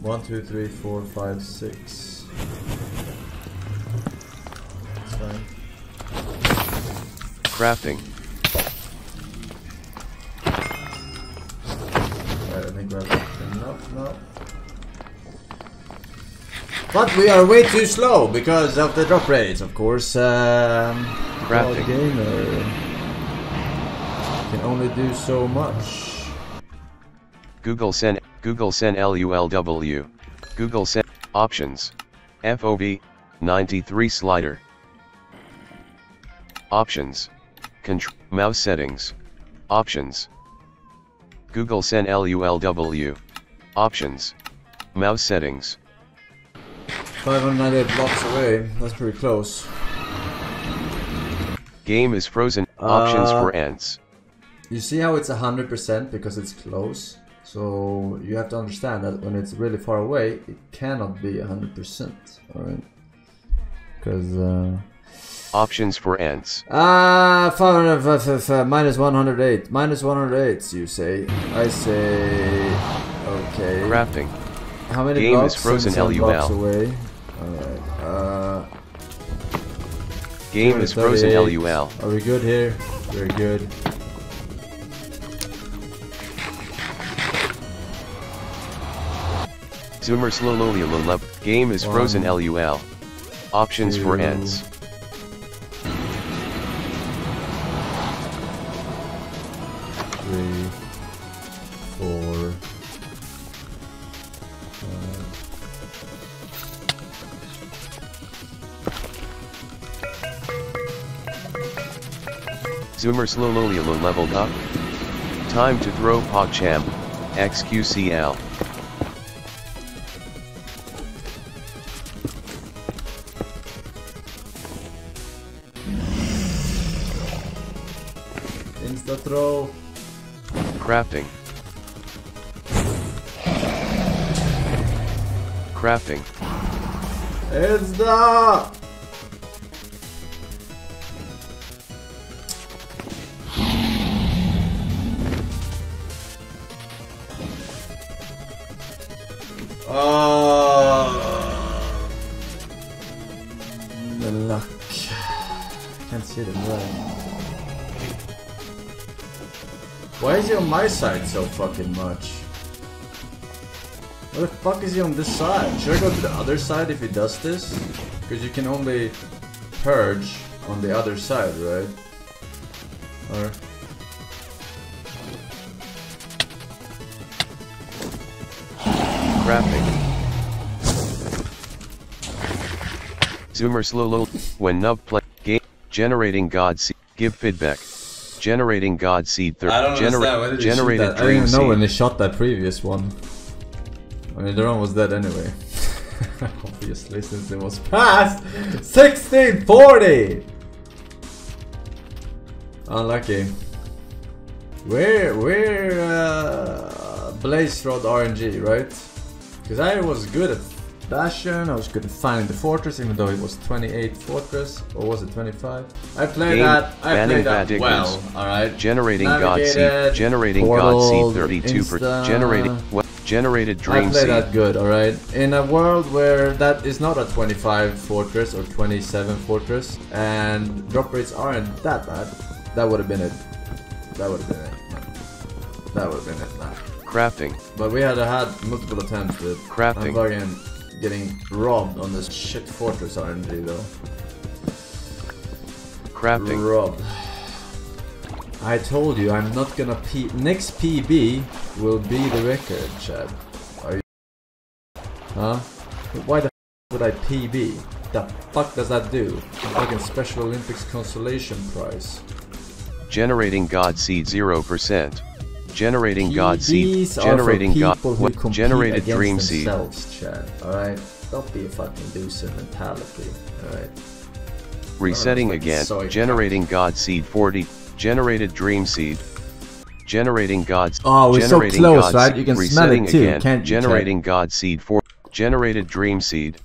One, two, three, four, five, six. That's fine. Crafting. Alright, let me grab it. No, no. But we are way too slow because of the drop rates, of course. Um, Crafting. gamer can only do so much. Google Sen Google Sen LULW. Google Sen Options. FOV 93 slider. Options. Contr mouse settings. Options. Google Sen LULW. Options. Mouse settings. 598 blocks away. That's pretty close. Game is frozen. Options Uh, for ants. You see how it's 100% because it's close? So you have to understand that when it's really far away, it cannot be 100%. Alright? Because, uh. Options for ants. Ah, 500, f- f- f- minus 108. Minus 108, you say. I say. Okay. Crafting. How many Game is blocks? frozen 77 blocks away. Alright. Uh. Game is frozen 238. LUL. Are we good here? Very good. Zoomer level. Game is frozen One, LUL. Options for two, ants. three, four, five. Zoomer slowly leveled up. Time to throw PogChamp. XQCL. Insta throw. Crafting. Crafting. Insta! Oh, the luck. I Can't see the right. Why is he on my side so fucking much? Why the fuck is he on this side? Should I go to the other side if he does this? Because you can only purge on the other side, right? Or... Crafting. Zoomer slow load when nub play game generating god seed give feedback generating god seed third genera- generated I didn't even know when they shot that previous one. I mean, the one was dead anyway. Obviously, since it was past 1640! Unlucky. We're, we're uh, Blaze Rod RNG, right? Because I was good at Bastion, I was good at finding the fortress, even though it was 28 fortress, or was it 25? I played Game, that, I played that Vadignus. well, alright? generating god seed generating portal, god seed 32 per generating what generated I dream play seed that good, alright? In a world where that is not a 25 fortress or 27 fortress, and drop rates aren't that bad, that would have been it. That would have been it. That would have been it, nah. crafting But we had had multiple attempts with Crafting. I'm getting robbed on this shit fortress RNG though. crafting Robbed. I told you I'm not gonna P next PB will be the record, Chad. Are you Huh? Why the f would I PB? The fuck does that do? Fucking Special Olympics consolation prize. generating god seed 0% generating god seed generating god what generated dream seed Chad. Alright? Don't be a fucking loser mentality. Alright? resetting again generating god seed 40 generated dream seed generating god's Oh, we're so close, god right? You can smell it too, again, can't you, generating god seed 4 generated dream seed